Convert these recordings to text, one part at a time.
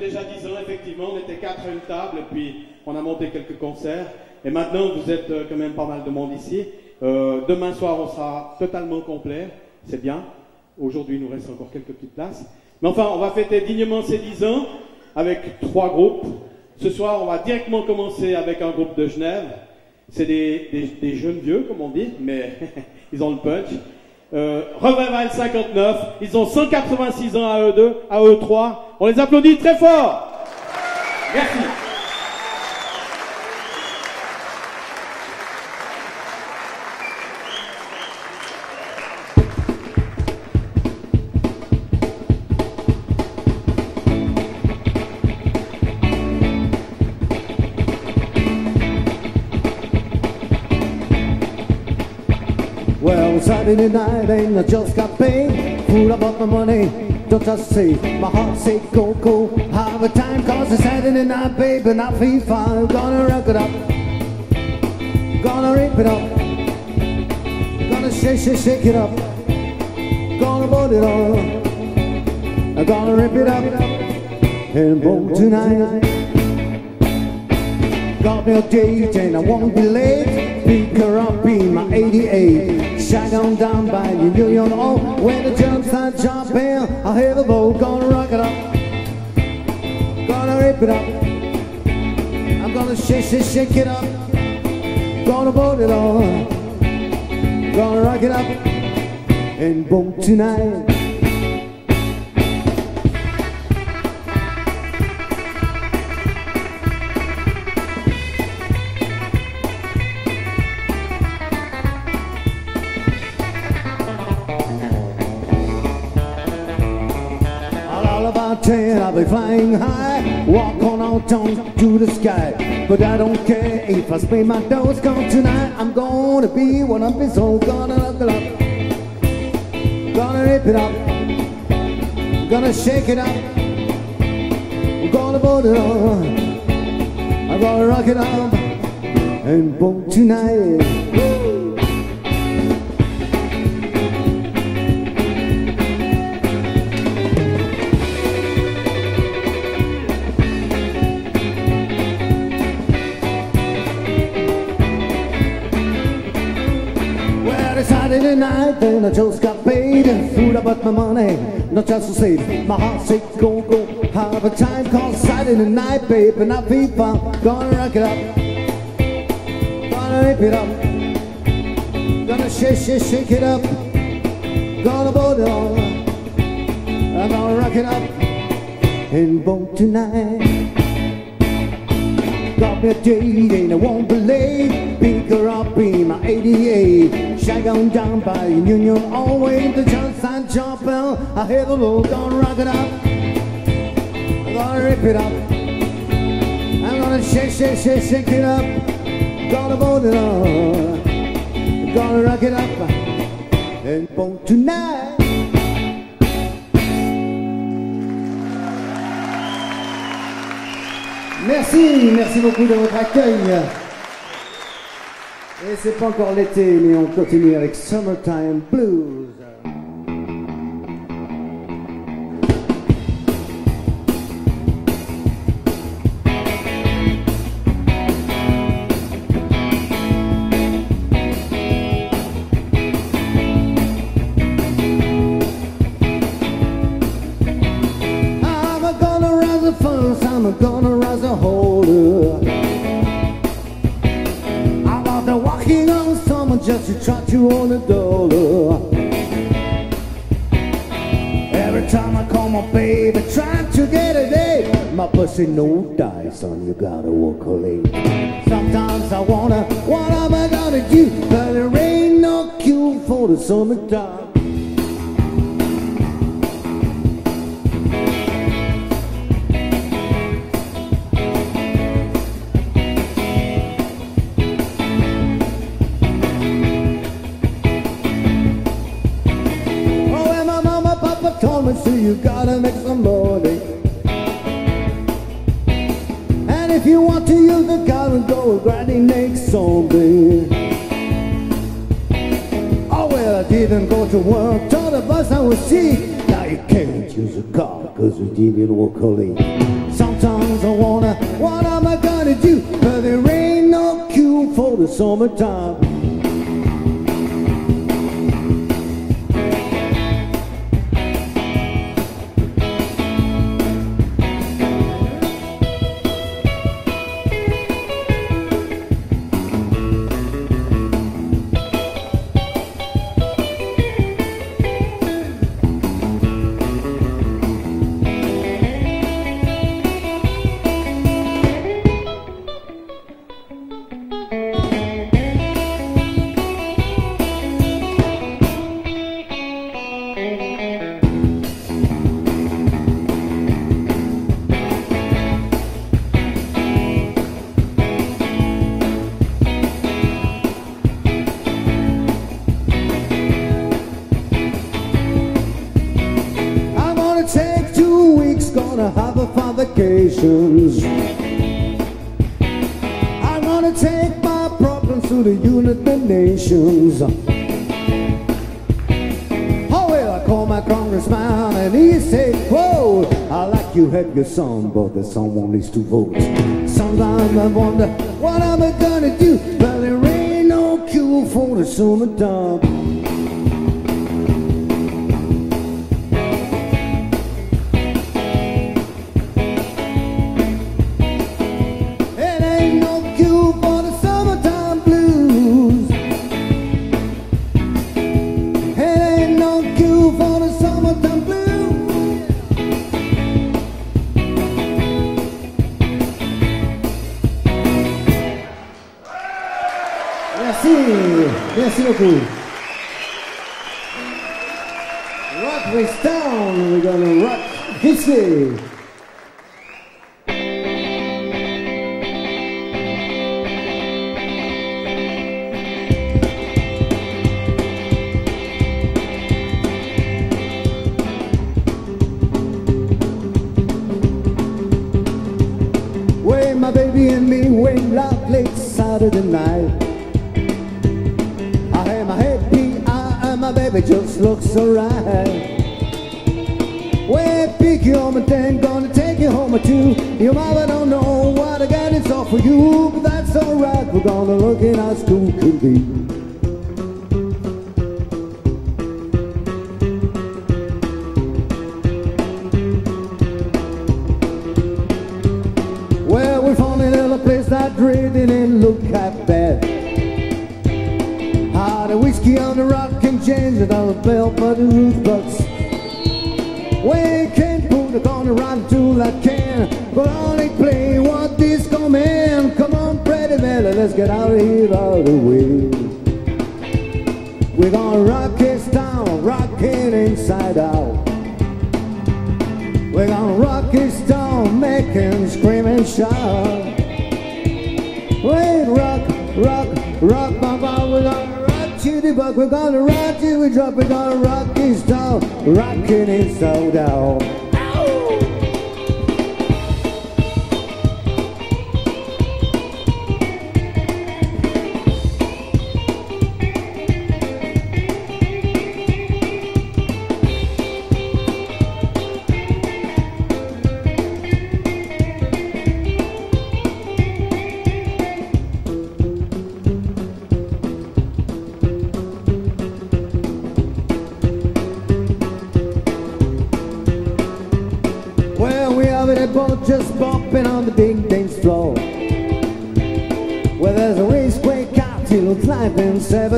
déjà 10 ans effectivement, on était quatre à une table et puis on a monté quelques concerts. Et maintenant vous êtes euh, quand même pas mal de monde ici. Euh, demain soir on sera totalement complet, c'est bien. Aujourd'hui il nous reste encore quelques petites places. Mais enfin on va fêter dignement ces 10 ans avec trois groupes. Ce soir, on va directement commencer avec un groupe de Genève. C'est des, jeunes vieux, comme on dit, mais ils ont le punch. Euh, Revival 59, ils ont 186 ans à eux deux, à eux trois. On les applaudit très fort. Merci. Saturday night and I just got paid. Food about my money, don't just say. My heart say go, go. Have a time cause it's Saturday night, baby, not feel fine. Gonna rock it up. Gonna rip it up. Gonna shake, shake, shake it up. Gonna put it on. I'm gonna rip it up. And boom tonight. Got me a date and I won't be late. Pick her up in my 88. Shine on down by the Union Oh, when the jump start jumping, I hear the boat, gonna rock it up. Gonna rip it up. I'm gonna shake, shake, shake it up. Gonna boat it on. Gonna rock it up. And boom tonight. Flying high, walk on out down to the sky. But I don't care if I spend my doors come tonight. I'm gonna be what I'm been gonna rock it up, gonna rip it up, gonna shake it up, gonna put it on, I'm gonna rock it up, and boom tonight. Then I just got paid. Food about my money, not just to save. My heart say go, go. Have a time called Saturday the night, babe, and I feel fun. Gonna rock it up. Gonna rip it up. Gonna shake, shake, shake it up. Gonna put it on. I'm gonna rock it up. And boom tonight. Got me and I won't be late. Pick her up in my 88. Shag on down by Union chance I jump out. I hear the low, gonna rock it up. I'm gonna rip it up. I'm gonna shake, shake, shake, shake it up. Gonna put it on. Gonna rock it up. And boom tonight. Merci, merci beaucoup de votre accueil. Et c'est pas encore l'été, mais on continue avec Summertime Blues. Say no dice on you gotta walk a. Sometimes I wanna, what am I gonna do, but there ain't no cure for the summertime. Oh, told me, so you gotta make some money. you want to use the car and go grinding next Sunday. Oh well, I didn't go to work, told the boss I was sick. Now you can't use the car cause you didn't work early. Sometimes I wonder what am I gonna do, but there ain't no cure for the summertime. The song, but the song won't least to vote. nation. Wait, rock, rock, rock, mama, we're gonna rock you the buck, we're gonna rock you, we drop, we're gonna rock this town, rocking it so down.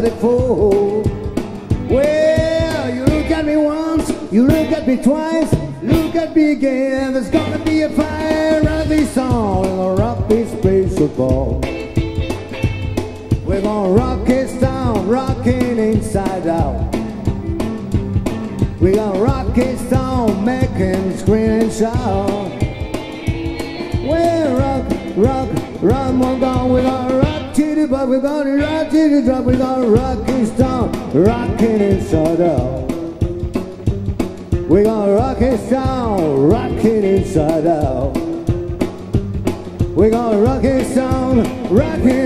let it flow. up with our rocking sound, rocking each other. We got rocking sound, rocking inside out. We got rocking sound, rocking.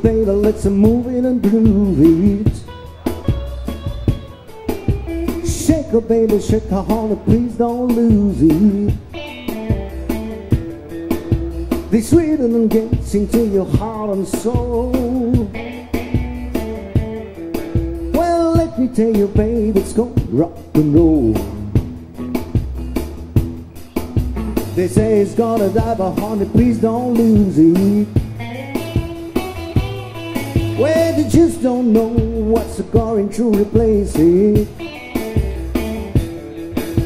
Pretty baby, let's move it and groove it. Shake her, baby, shake her heart, please don't lose it. This rhythm gets into your heart and soul. Well, let me tell you, baby, it's called rock and roll. They say it's gonna die, but honey, please don't lose it. Well, they just don't know what's going to replace it.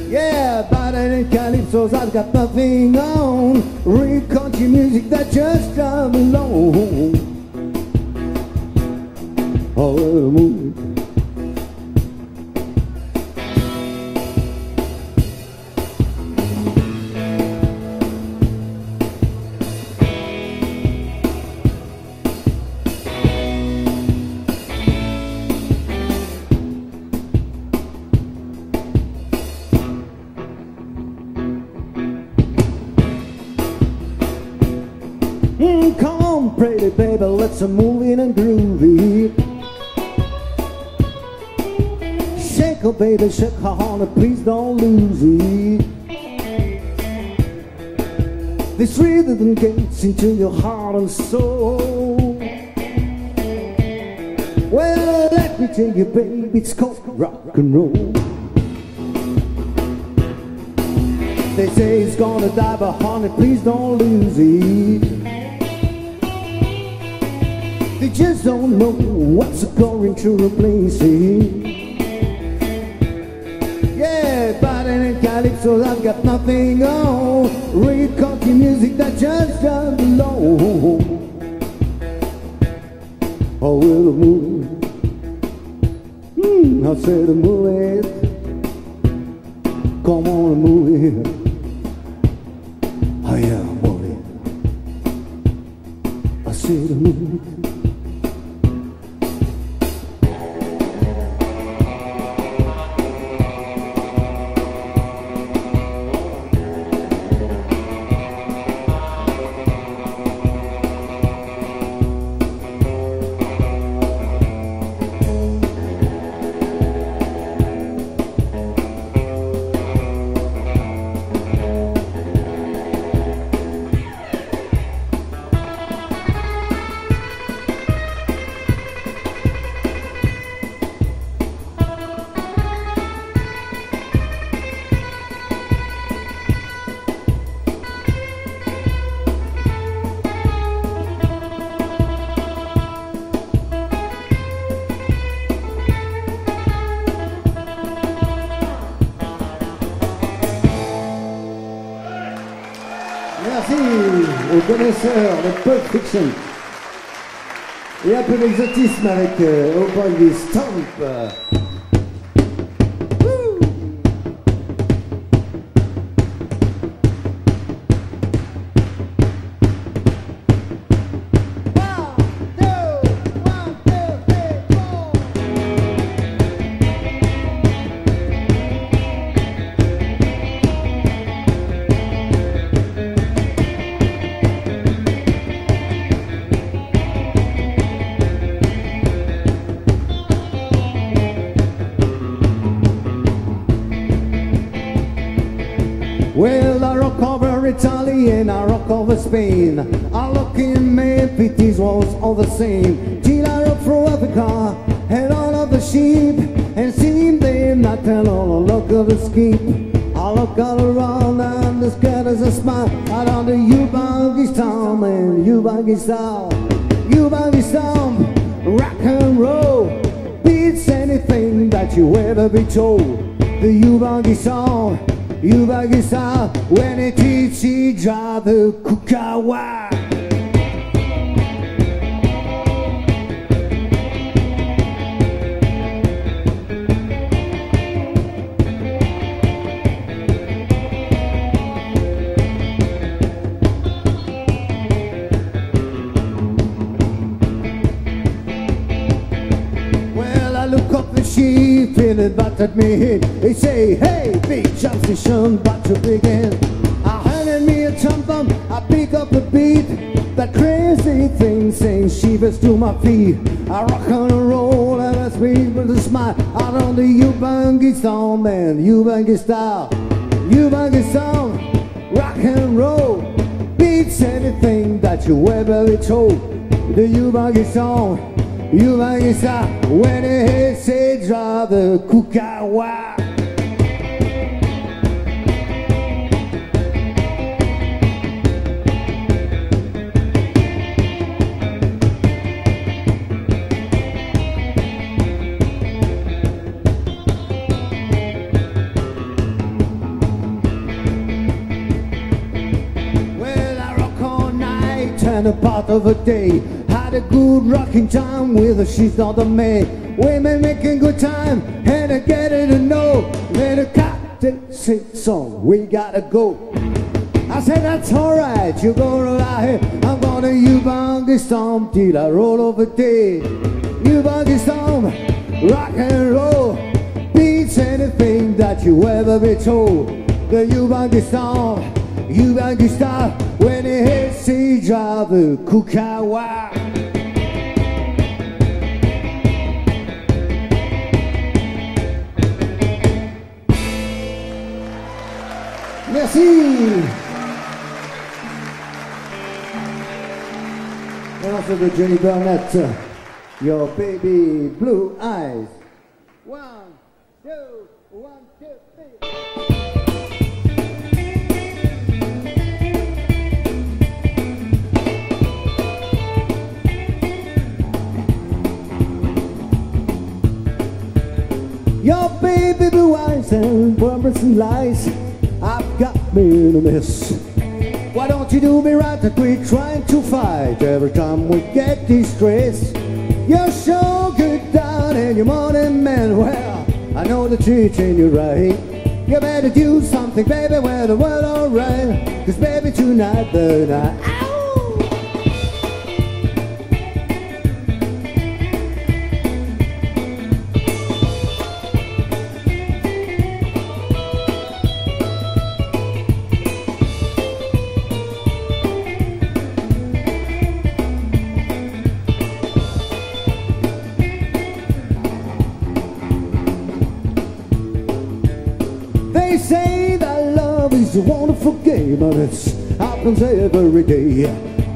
Yeah, but in Calypso's I've got nothing on. Real country music that just come along. Oh, move it and groovy. Shake her, baby, shake her heart, please don't lose it. This rhythm gets into your heart and soul. Well, let me tell you, baby, it's called rock and roll. They say it's gonna die, but honey, please don't lose it. They just don't know what's going to replace it. Yeah, but in Calypso, I've got nothing on. Real country music that just doesn't belong. Oh, well, move. Hmm, I said move it. Come on, move it. Yeah, move it. I said move it. Connaisseurs de Pulp Fiction. Et un peu d'exotisme avec euh, Oh Boy over Spain. I look in Memphis was all the same. Till I rock through Africa and all of the sheep and seen them not tell all the look of the skip. I look all around and the sky is a smile. Out on the U-Buggy Storm and U-Buggy Storm. U-Buggy Storm, rock and roll. Beats anything that you ever be told. The Ubangi song, Ubangi song, when it teaches drive the kukawa. It battered me. They say, hey, big station, but to begin. I handed me a bump, I pick up the beat. That crazy thing saying shivers to my feet. I rock and roll and I speak with a smile. Out on the Ubangi song, man, Ubangi style. Ubangi song, rock and roll. Beats anything that you ever be told. The Ubangi song. You like it stop when it hits it drive the kukawa. Well, I rock all night and a part of a day. Had a good rocking time with her, she's not the man. Women making good time and I get it to know. Let a cocktail sing song, we gotta go. I said that's alright, you're gonna lie. I'm gonna Ubangi stomp till I roll over dead. You bang this stomp, rock and roll. Beats anything that you ever be told. The you bang this song. You bang this stop. When it hits the drive the kukawa. And also the Jenny Burnett, your baby blue eyes. One, two, one, two, three. Your baby blue eyes and promise and lies I've got me in a mess. Why don't you do me right that we're trying to fight Every time we get distressed? You're so good down and you're morning man. Well, I know the treating you right You better do something baby when the world alright Cause baby tonight the night it happens every day.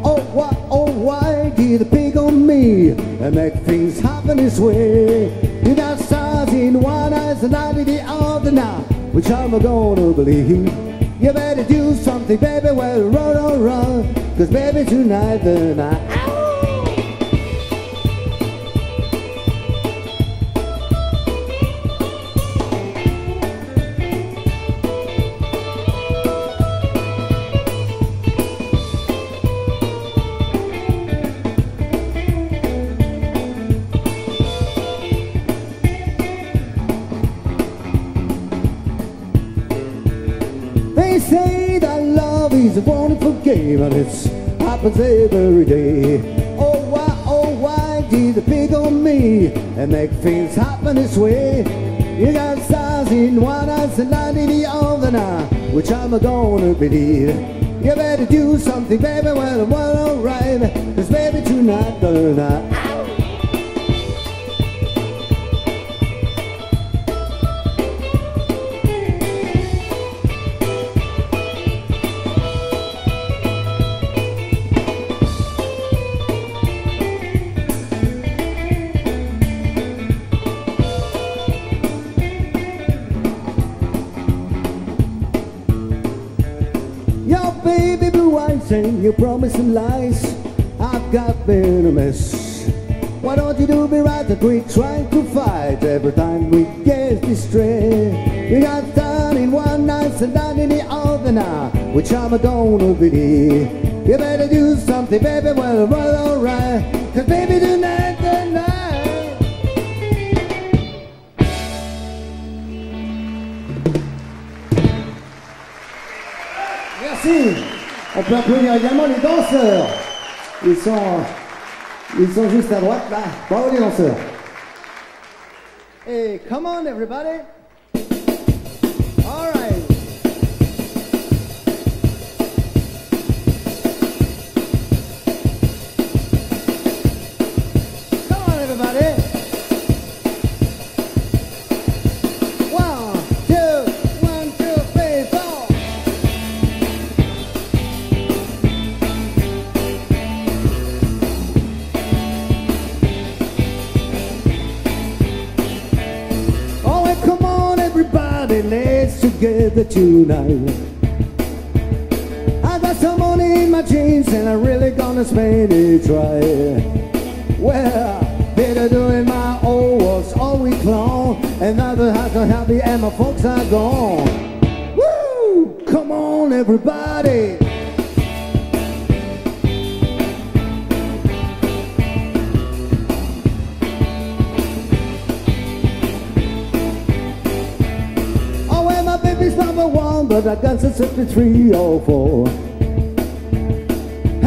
Oh why, oh why did the pig on me and make things happen this way? You got stars in one eyes and I did the other now, which I'm gonna believe. You better do something, baby, well run, run, run, cause baby tonight the night. And it happens every day. Oh why, oh why did the pig on me and make things happen this way? You got stars in one eyes and I in the other now, which I'm gonna believe. You better do something, baby, when I'm well alright. Cause baby tonight, the and promising lies I've got mess Why don't you do me right that we're trying to fight Every time we get 50 straight. You got done in one night and done in the other now. Which I'm a gonna believe. You better do something, baby, well, well, alright. Cause baby, tonight, tonight. Merci. On peut applaudir également les danseurs. Ils sont, ils sont juste à droite là. Bravo les danseurs. Hey, come on everybody. Together tonight. I got some money in my jeans and I'm really gonna spend it right. Well, better doing my old works all week long, and now the house are happy and my folks are gone. Woo! Come on, everybody. But I got some 63 or four.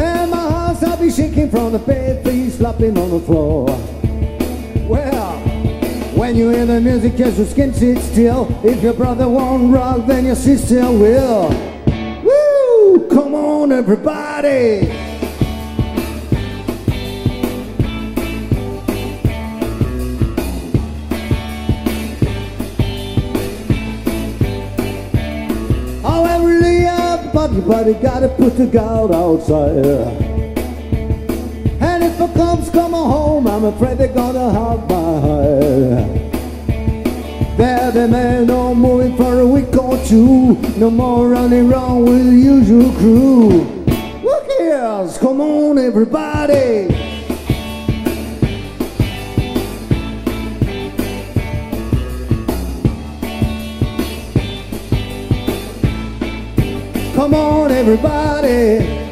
And my heart I'll be shaking from the bed, feet slapping on the floor. Well, when you hear the music, just your skin sit still. If your brother won't rock, then your sister will. Woo! Come on, everybody! Everybody gotta put the guard outside. And if the cops come home, I'm afraid they're gonna have my. There, the man, no moving for a week or two. No more running around with the usual crew. Look here, come on, everybody. Everybody.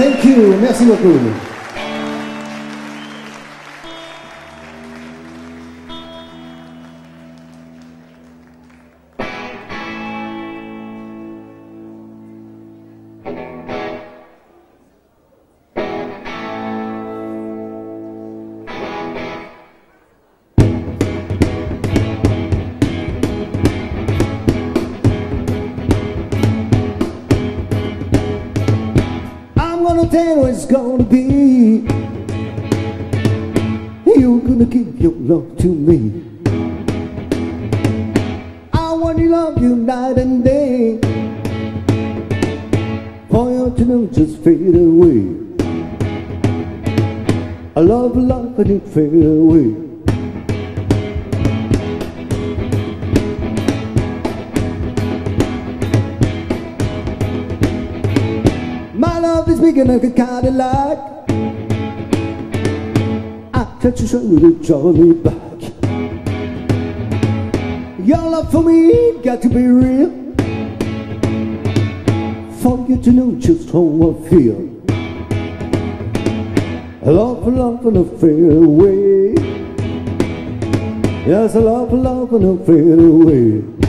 Thank you, merci beaucoup. Gonna be. You're gonna give your love to me. I want to love you night and day. For you to know just fade away. I love love and it fade away. Your shoulder to draw me back. Your love for me got to be real. For you to know just how I feel. Love, love, and I fade away. Yes, love, love, and I fade away.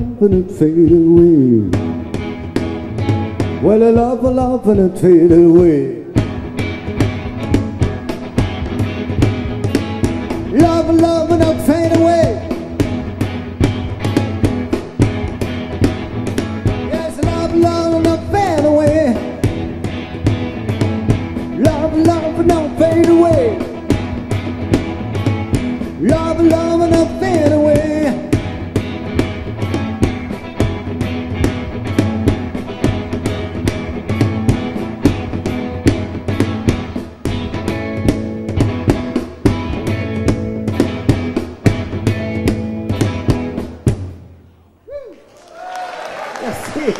Love and it fade away. Well, I love a love and it fade away. Merci.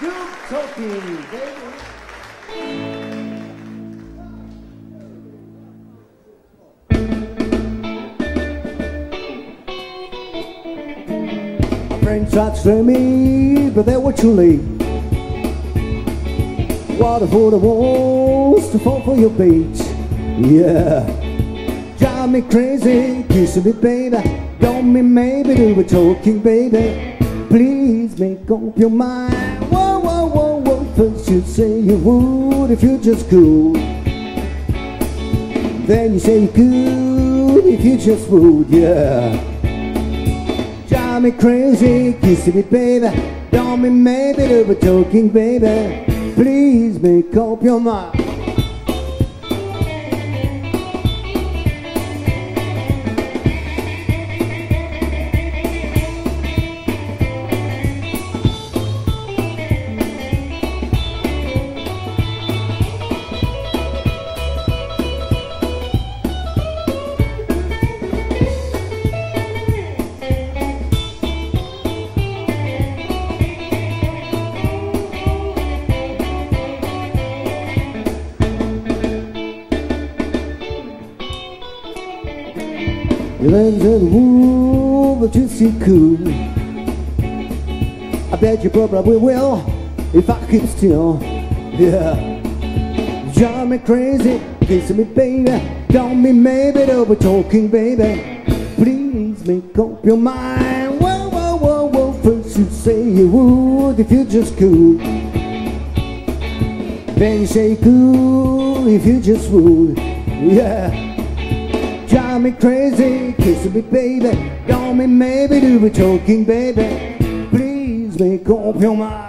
Good talking, baby. Friends tried to me, but they were too late. Water for the walls to fall for your bait. Yeah. Drive me crazy, kissing me, baby. Don't me maybe do a talking, baby. Please make up your mind. Whoa, whoa, whoa, whoa. First you say you would if you just could. Then you say you could if you just would, yeah. Drive me crazy, kissing me, baby. Don't me maybe do a talking, baby. Please make up your mind. See cool. I bet you probably will if I keep still. Yeah. Drive me crazy, kissing me, baby. Don't be maybe over talking, baby. Please make up your mind. Whoa, whoa, whoa, whoa. First you say you would if you just could. Then you say cool if you just would. Yeah. Drive me crazy, kissing me, baby. Don't me maybe do be talking, baby. Please make up your mind.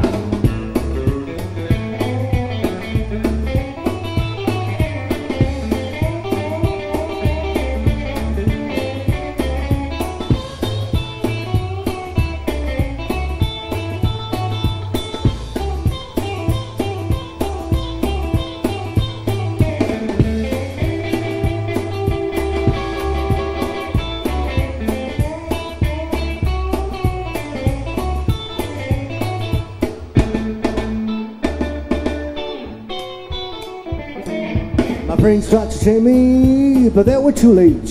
Friends tried to tell me, but they were too late.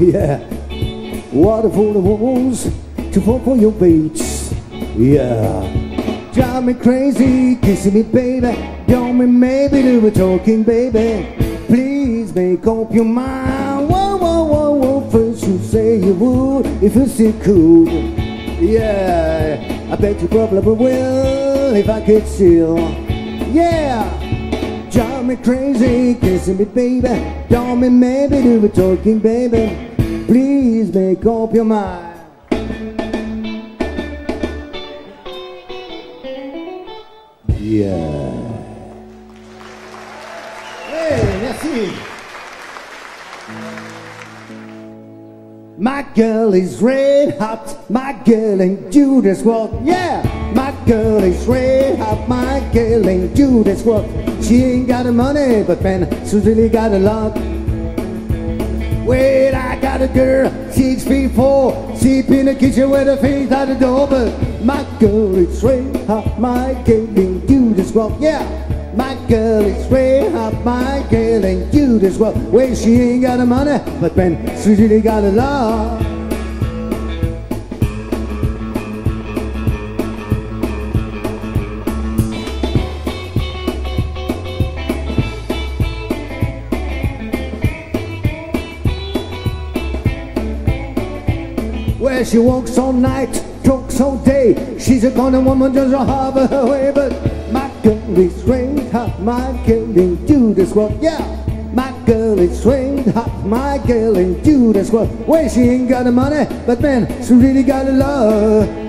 Yeah. Water for the walls, to fall for your baits. Yeah. Drive me crazy, kissing me, baby. Don't me maybe do a talking, baby. Please make up your mind. Whoa, whoa, whoa, whoa. First you say you would if you still could. Yeah. I bet you probably will if I could still. Yeah. Me crazy, kissing me, baby. Don't me maybe do a talking, baby. Please make up your mind. Yeah. My girl is red hot, my girl ain't Judas Walk. Yeah, my girl is red hot, my girl ain't Judas Walk. She ain't got the money, but man, she's really got a lot. Wait, I got a girl, six feet four, sleep in the kitchen with her face out the door. But my girl is red hot, my girl ain't Judas Walk. Yeah my girl is way up my girl ain't you as well. Well, she ain't got the money, but then she got the love. Where well, she walks all night, talks all day. She's a kind of woman, doesn't have her way, but my girl is way hot, my girl ain't do work. Yeah, my girl is straight hot, my girl ain't do this work. Well, she ain't got the money, but man, she really got the love.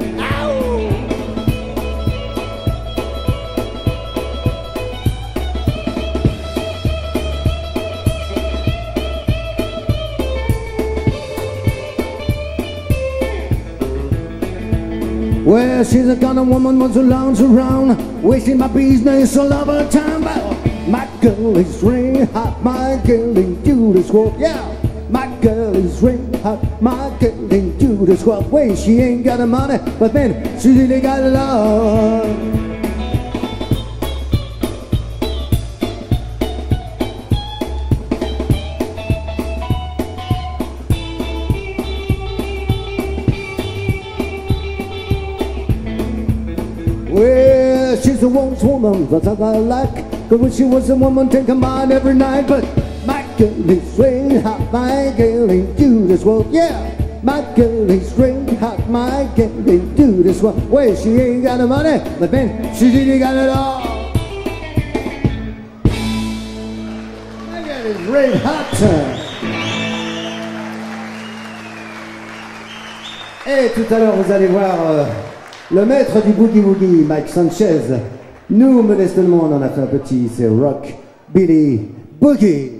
Well, she's the kind of woman wants to lounge around, wasting my business all of her time. But my girl is red hot, my girl ain't do this work. Yeah, my girl is red hot, my girl ain't do this work. Wait, she ain't got the money, but man, she really got love. She's a woman's woman, that's what I like. Cause when she was a woman, take a mind every night. But my girl is straight hot, my girl ain't do this well. Yeah, my girl is straight hot, my girl ain't do this well. Well, she ain't got the money, but man, she really got it all. My girl is red hot. Et tout à l'heure, vous allez voir euh, le maître du boogie woogie, Mike Sanchez. Nous, modestement, on en a fait un petit, c'est Rock Billy Boogie.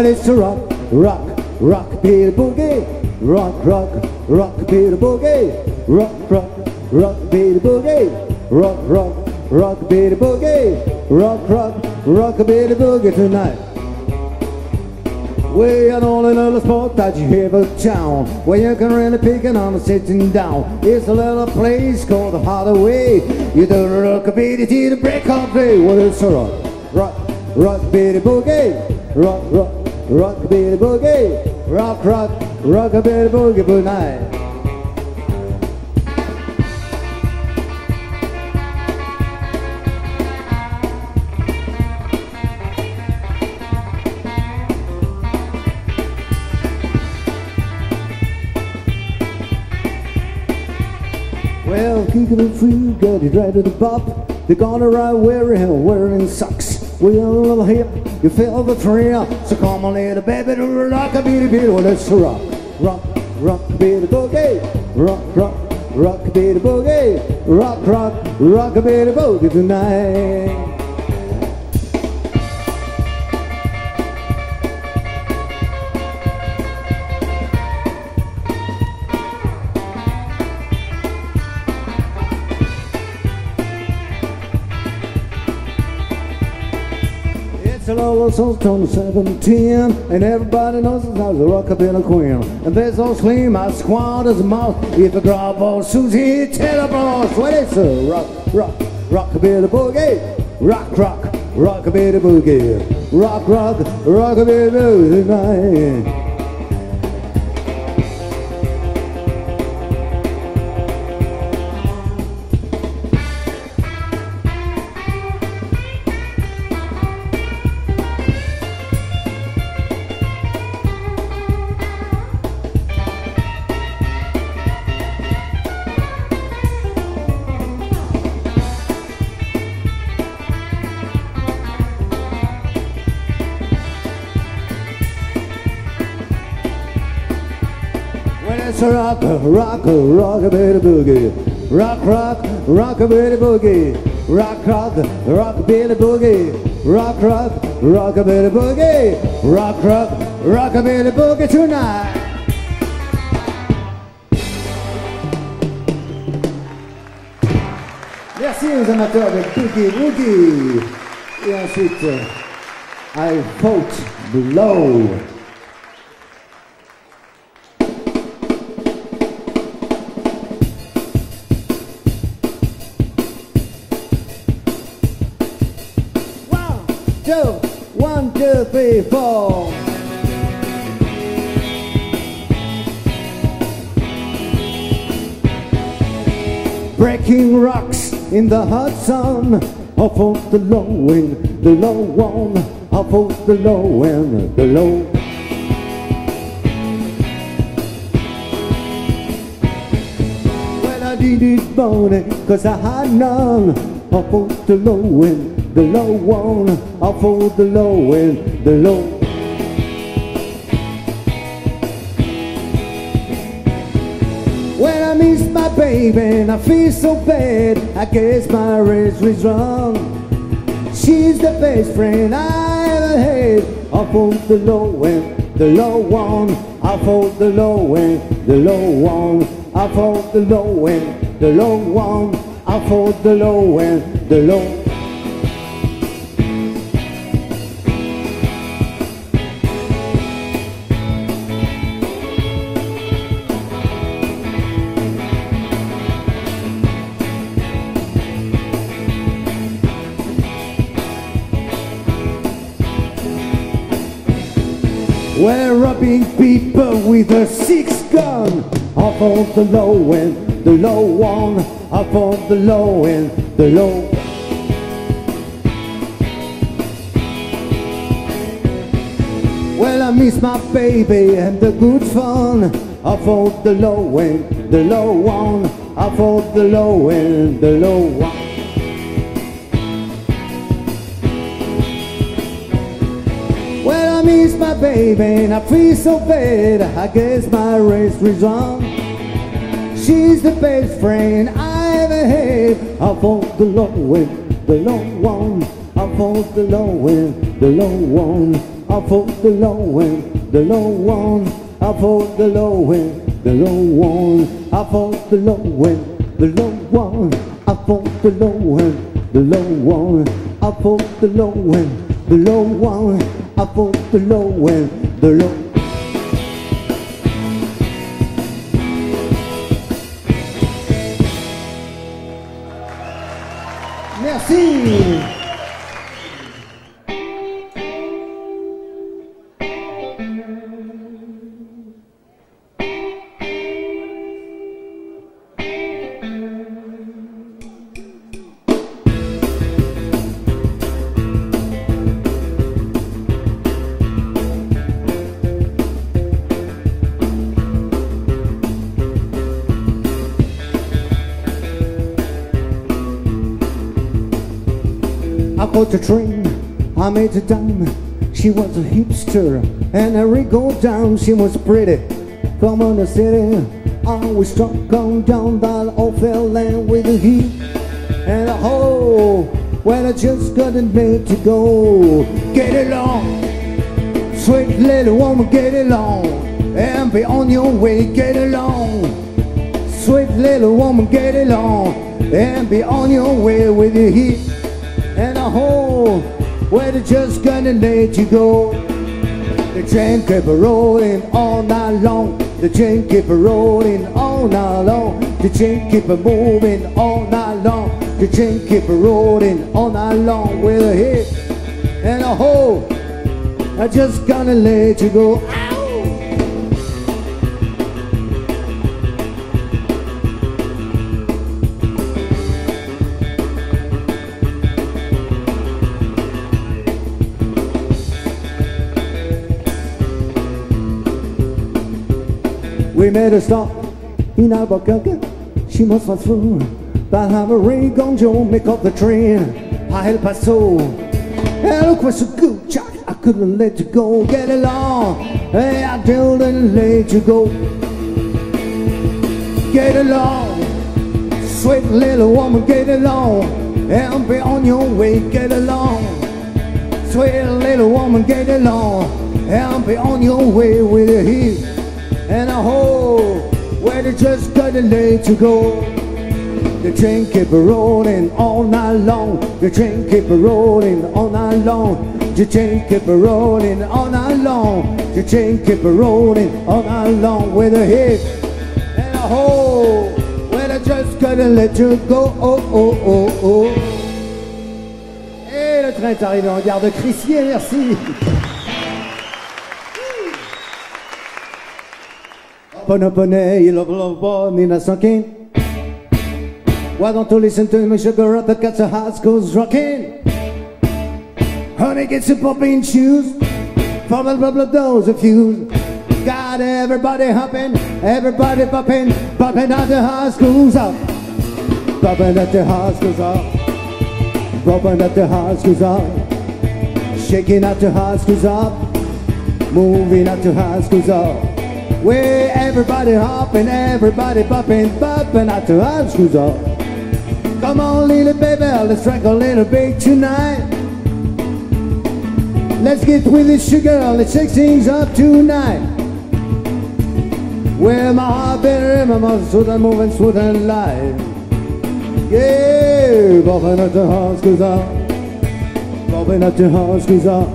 Well, it's a rock, rock, rock, Peter Boogie. Rock, rock, rock, Peter Boogie. Rock, rock, rock, Peter Boogie. Rock, rock, rock, Peter Boogie. Rock, rock, rock, Peter Boogie tonight. Way out on another spot that you have a town Where you can really pick it on sitting down It's a little place called the Hardaway You do the rockabilly to the break of day Well, it's a rock, rock, rock, bitty boogie Rock, rock, rockabilly boogie Rock, rock, rockabilly boogie tonight Well, kicking it free, got it right to the bop. They're gonna ride wearing, wearing socks. We a little hip, you feel the thrill. So come on, little baby, to rock a bitty bit. Well, let's rock, rock, rock a bitty boogie. Rock, rock, rock a bitty boogie. Rock, rock, rock a bitty boogie tonight. It's a little song on 17, and everybody knows it's how the rockabilly queen. And there's no slim, my squad is a mouse. If a grab on Susie, tell her boss, what is it? Rock, rock, rockabilly boogie. Rock, rock, rockabilly boogie. Rock, rock, rockabilly boogie tonight. Rock, rock, a bitty boogie. Rock, rock, rock a bitty boogie. Rock, rock, rock a bitty boogie. Rock, rock, rock a bitty boogie. Rock, rock, rock a bitty boogie tonight. Merci aux amateurs de Boogie Woogie. Et ensuite, euh, I Vote Below. Four. Breaking rocks in the hot sun, off of the low wind, the low one, off of the low wind, the low. Well, I did it morning, cause I had none, off of the low wind, the low one, of the low wind, the low. When I miss my baby and I feel so bad, I guess my race was wrong. She's the best friend I ever had. I fold the low end, the low one. I fold the low end, the low one. I fold the low end, the low one. I fold the low end, the low. We're robbing people with a six gun. Off on the low end, the low one. Up on the low end, the low. Well, I miss my baby and the good fun. Up on the low end, the low one. Up on the low end, the low one. Miss my baby and I feel so bad. I guess my race was wrong. She's the best friend I ever had. I fought the low end, the low one. I fought the low end, the low one. I fought the low end, the low one. I fought the low end, the low one. I fought the low end, the low one. I fought the low end, the low one. I fought the low end, the low one. The low end, the low. Merci. Caught train, I made a dime. She was a hipster, and I wriggled down. She was pretty from on the city. I was struck on down that awful land with the heat and a hole when I just couldn't make to go. Get along, sweet little woman, get along, and be on your way. Get along, sweet little woman, get along, and be on your way with the heat and a hole where they just gonna let you go. The train kept rolling all night long. The train kept rolling all night long. The train kept moving all night long. The train kept rolling all night long with a hit and a hole. I just gonna let you go. Made a stop in Albuquerque. She must have through. But have a ring on Joe, make up the train. I El Paso. What's a good shot. I couldn't let you go. Get along. Hey, I didn't let you go. Get along. Sweet little woman, get along. And be on your way, get along. Sweet little woman, get along. And be on your way with heat and a hole where they just gotta let you go. The train kept rolling all night long. The train kept rolling all night long. The train kept rolling all night long. The train kept rolling all night long with a hit and a hole where they just gotta let you go. Oh oh oh oh. Hey, that's train est arrivé en gare de Crissier, merci. Ponopone, you love love Nina Sunkin. Why don't you listen to me, sugar up the cats of high school's rocking? Honey gets a popping shoes, from the bubble those a fuse. Got everybody hopping, everybody popping, popping out the high schools up. Popping at the high schools up. Popping at the high schools up. Shaking at the high schools up. Moving at the high schools up. Where everybody hopping, everybody popping, popping at the high schools up. Come on, little baby, let's drink a little bit tonight. Let's get with it, sugar, let's shake things up tonight. Where my heart better, my muscles so I'm moving, smooth and live. Yeah, bobbing at the house goes up. Bobbing at the house goes up.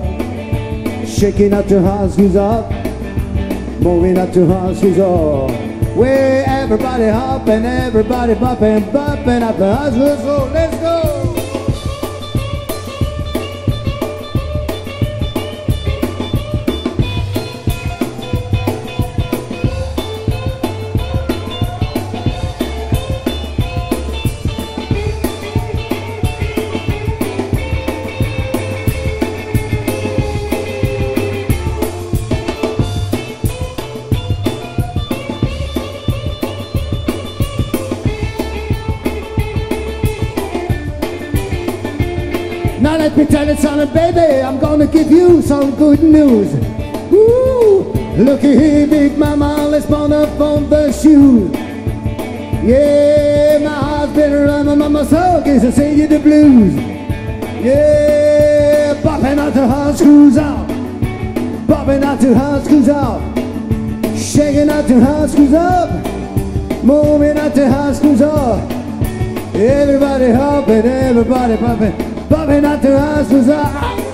Shaking at the house goes up. Moving at the house goes up. Where everybody hopping, everybody bumping, bumping at the goes up. Let's go. Now let me tell you something, baby. I'm gonna give you some good news. Woo! Looky here, big mama, let's burn up on the shoes. Yeah, my heart's been on my soul, guess I sing you the blues. Yeah, popping out the high screws out. Popping out the high screws out. Shaking out the high screws up. Moving out the high screws up. Everybody hopping, everybody popping. Popping out the high screws up.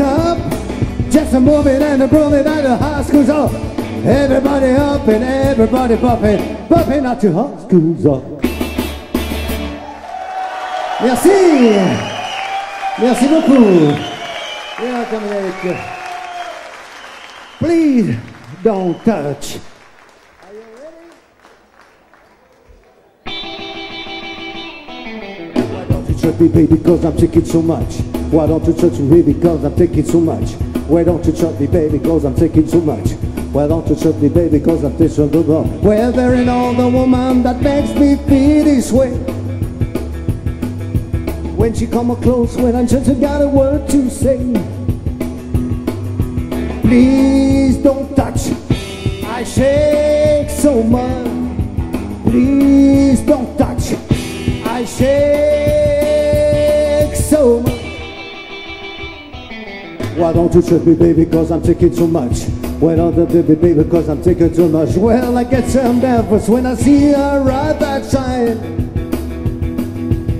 Up. Just a moving and a grooving and the house goes up. Everybody up and everybody popping. Popping out the house goes up. Merci. Merci beaucoup. Yeah, avec. Please don't touch. Are you ready? Why don't you trust me, baby, because I'm taking so much? Why don't you trust me, because I'm taking so much? Why don't you trust me, baby, because I'm taking so much? Why don't you trust me, baby, because I'm taking so much? Well, there ain't all the woman that makes me feel this way. When she come close, when I just got a word to say. Please don't touch. I shake so much. Please don't touch. I shake Why don't you trust me, baby, cause I'm taking too much? Why don't you trust me, baby, cause I'm taking too much? Well, I get some nervous when I see her right side.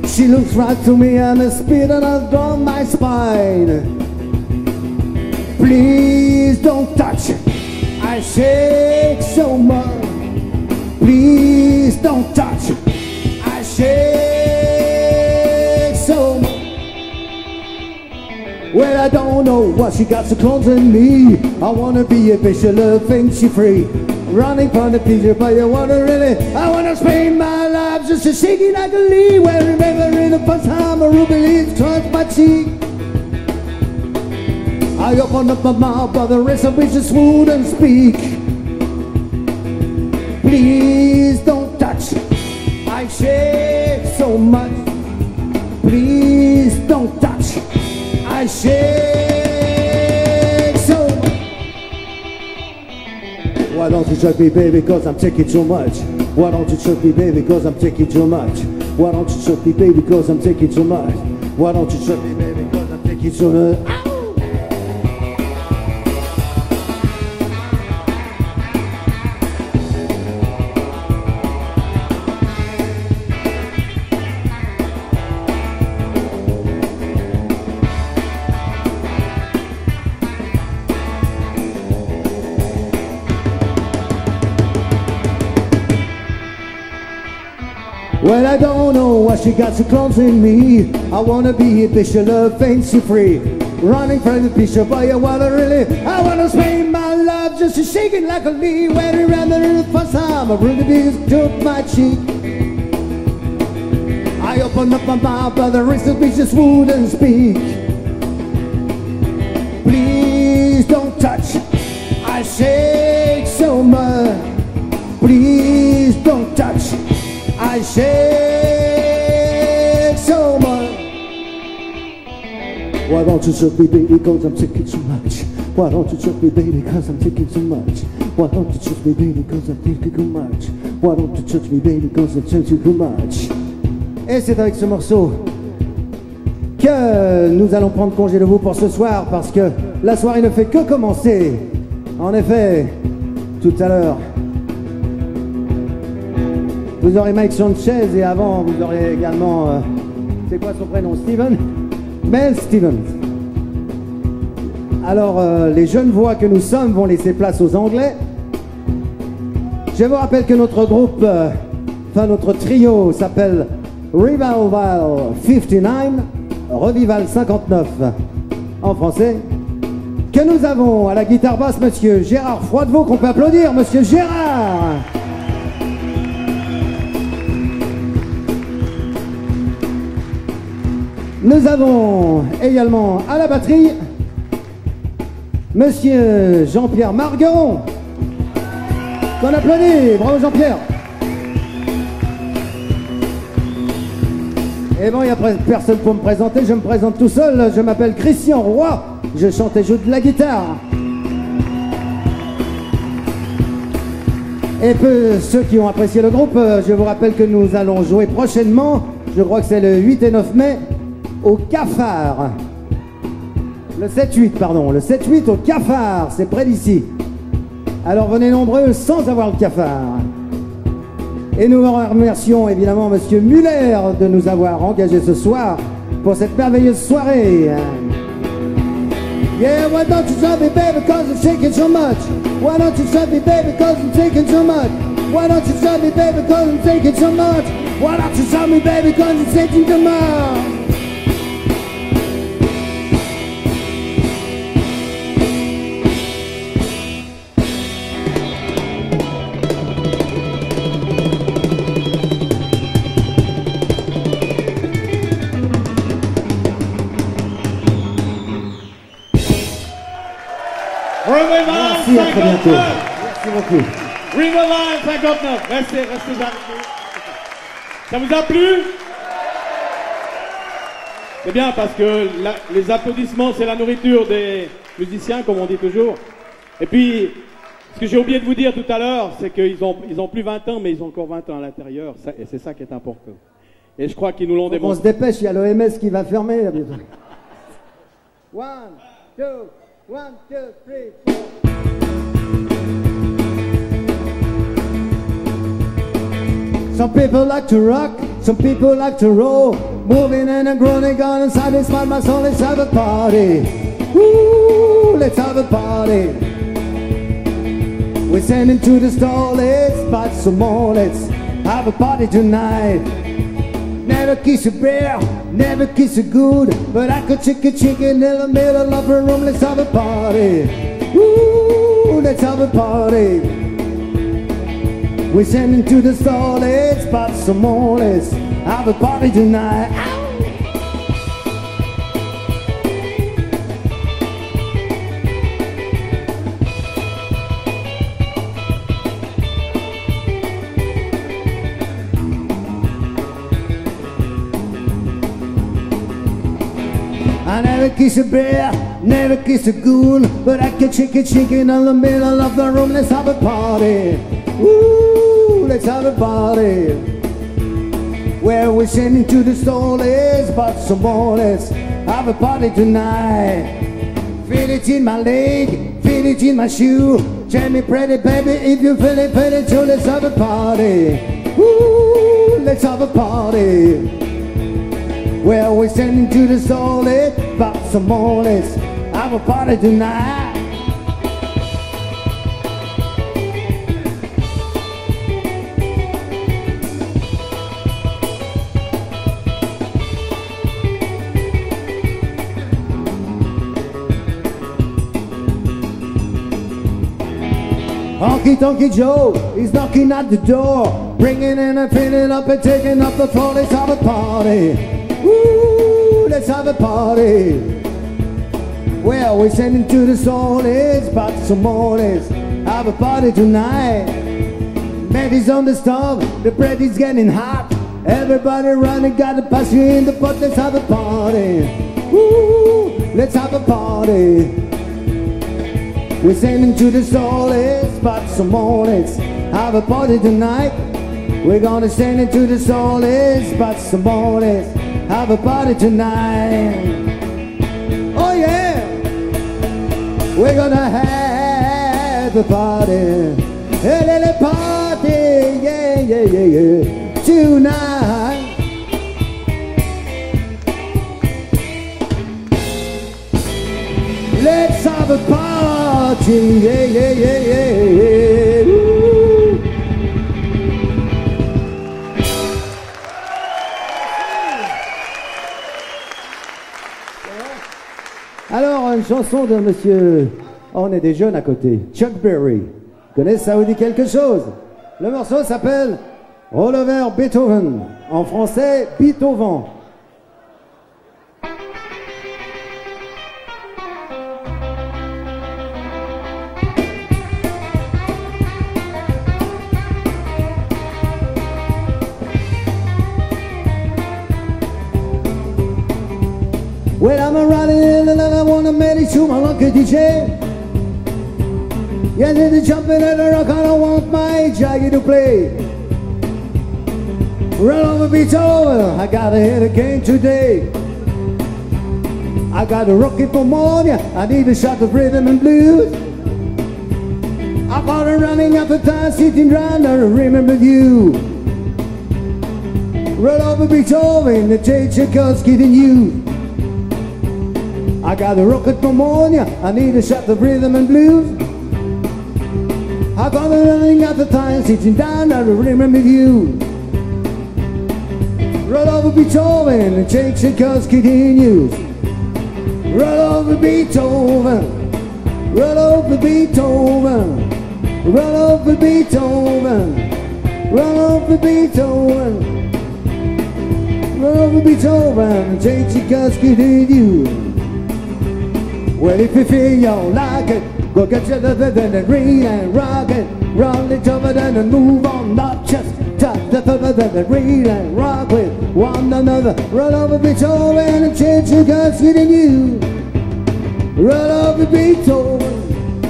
She looks right to me and a speed and I down my spine. Please don't touch. I shake so much. Please don't touch. I shake Well, I don't know what she got so close in me. I wanna be a bitch, I love she free. Running from the picture, but you wanna really, I wanna spend my life just a shaking like a leaf. Well, remembering the first time a ruby leaf touched my cheek. I open up my mouth, but the rest of it just wouldn't speak. Please don't touch. I shake so much. Please don't touch. Shake so. Why don't don't you choke me, baby, cause I'm taking too much? Why don't you choke me, baby, cause I'm taking too much? Why don't you choke me, baby, cause I'm taking too much? Why don't you choke me, baby, cause I'm taking too much? She got so close in me. I wanna be a bishop of fancy free. Running from the bishop, boy, I wanna really. I wanna spend my life just a shaking like a leaf. When I ran the first time, I really did took my cheek. I opened up my mouth, but the rest of me just wouldn't speak. Please don't touch. I shake so much. Please don't touch. I shake Why don't you touch me, baby, cause I'm taking too much? Why don't you touch me, baby, cause I'm taking too much? Why don't you touch me, baby, cause I'm taking too much? Why don't you touch me, baby, cause I'm taking too much? Et c'est avec ce morceau que nous allons prendre congé de vous pour ce soir parce que la soirée ne fait que commencer. En effet, tout à l'heure, vous aurez Mike Sanchez et avant vous aurez également, euh, c'est quoi son prénom Steven? Mel Stevens. Alors euh, les jeunes voix que nous sommes vont laisser place aux Anglais. Je vous rappelle que notre groupe, euh, enfin notre trio s'appelle Revival 59, Revival 59 en français. Que nous avons à la guitare basse Monsieur Gérard Froidevaux qu'on peut applaudir, Monsieur Gérard. Nous avons également à la batterie Monsieur Jean-Pierre Margueron. Qu'on applaudit, bravo Jean-Pierre. Et bon, il n'y a personne pour me présenter, je me présente tout seul, je m'appelle Christian Roy, je chante et joue de la guitare. Et peu ceux qui ont apprécié le groupe, euh, je vous rappelle que nous allons jouer prochainement, je crois que c'est le 8 et 9 mai, au Cafard. Le 7-8, pardon, le 7-8 au Cafard, c'est près d'ici. Alors venez nombreux sans avoir le cafard. Et nous remercions évidemment Monsieur Muller de nous avoir engagés ce soir pour cette merveilleuse soirée. Yeah, why don't you tell me, baby, cause I'm shaking so much? Why don't you tell me, baby, cause I'm taking so much? Why don't you tell me, baby, cause I'm taking so much? Why don't you tell me, baby, cause I'm taking so much? Très bientôt. 59. Merci beaucoup. Revival 59. Restez, restez avec nous. Ça vous a plu? C'est bien parce que la- les applaudissements, c'est la nourriture des musiciens, comme on dit toujours. Et puis, ce que j'ai oublié de vous dire tout à l'heure, c'est qu'ils ont, ils ont plus 20 ans, mais ils ont encore 20 ans à l'intérieur. Et c'est ça qui est important. Et je crois qu'ils nous l'ont On se démontré. dépêche, il y a l'OMS qui va fermer. One, two, one, two, three, four. Some people like to rock, some people like to roll. Moving and a groaning on inside inside my soul. Let's have a party. Woo, let's have a party. We're sending to the store, let's buy some more. Let's have a party tonight. Never kiss a bear, never kiss a good. But I could chick a chicken in the middle of a room. Let's have a party. Woo, let's have a party. We're sending to the let's pop some more. Have a party tonight. Never kiss a bear, never kiss a goon, but I can shake it, shaking in the middle of the room. Let's have a party. Ooh, let's have a party. Where we're sending to the stolies, but some more. Let's have a party tonight. Feel it in my leg, feel it in my shoe. Tell me, pretty baby, if you feel it, it too. Let's have a party. Ooh, let's have a party. Well, we're sending to the solid, but some more. Let's have a party tonight. Honky Tonky Joe, he's knocking at the door, bringing in and filling up and taking up the. Let's have a party. Let's have a party. Well, we're sending to the solids, but some more. Let's have a party tonight. Maggie's on the stove, the bread is getting hot. Everybody running, got a passion in the pot. Let's have a party. Let's have a party. We're sending to the solids, but some more. Let's have a party tonight. We're gonna send it to the solids, but some more. Have a party tonight. Oh yeah, we're gonna have a party, a little party, yeah, yeah, yeah, yeah, tonight. Let's have a party, yeah, yeah, yeah, yeah, yeah. Chanson de monsieur. Oh, on est des jeunes à côté. Chuck Berry. Connaissez, ça vous dit quelque chose? Le morceau s'appelle All Over Beethoven. En français, Beethoven. When I'm a to my lucky DJ. Yeah, did the jumping at the rock, I don't want my jaggy to play. Run over, beats over, I gotta hit again today. I got a rocket for morning, I need a shot of rhythm and blues. I got a running up the time, sitting round, I remember you. Run over, and the J. Tchaikovsky than you. I got a rocket pneumonia, I need a shot of rhythm and blues. I got a running at the time, sitting down, I remember you. Roll over Beethoven and Jake Tchaikovsky continues. Roll over Beethoven, roll over Beethoven, roll over Beethoven, roll over Beethoven, roll over Beethoven and Jake Tchaikovsky continues. Well, if you feel you like it, go get your leather then and read and rock it. Roll it over then and move on, not just touch the feather then and read and rock with one another. Roll over Beethoven and change your guts getting you. Roll over Beethoven,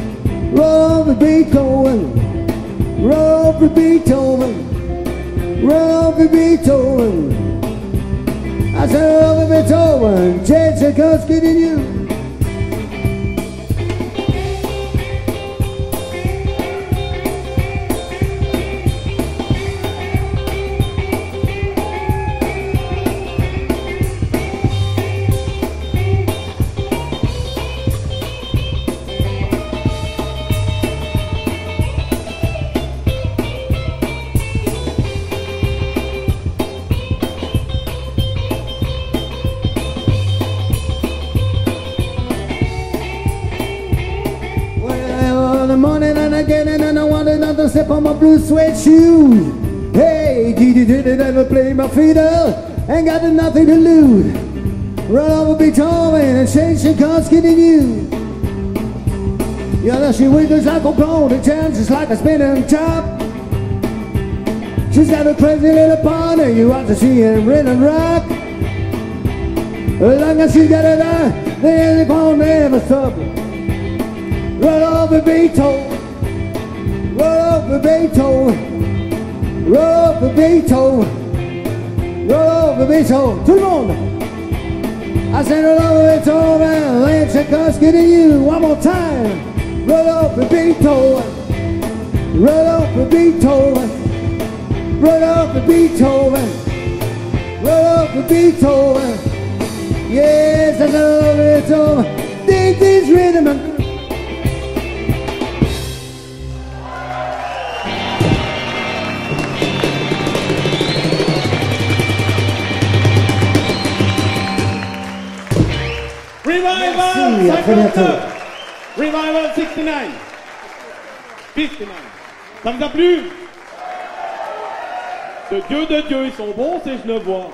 roll over Beethoven, roll over Beethoven, roll over Beethoven. I said roll over Beethoven, change your guts getting you. Suede shoes. Hey, you did it ever play my fiddle? Ain't got nothing to lose. Run over Beethoven and change Tchaikovsky to you. Yeah, now she wiggles like a bone and dances like a spinning top. She's got a crazy little pony, you ought to see her in and rock. As long as you got it done, then it won't never stop. Roll over Beethoven, roll over Beethoven, roll over Beethoven, roll over Beethoven. Tout le monde. I said roll over Beethoven, let Tchaikovsky to you one more time. Roll over Beethoven, roll over Beethoven, roll over Beethoven, roll over Beethoven. Yes, I love it all. Dig this is rhythm and Merci, à très bientôt. 59. Revival 69. 59. Ça vous a plu? De Dieu de Dieu, ils sont bons ces Genevois.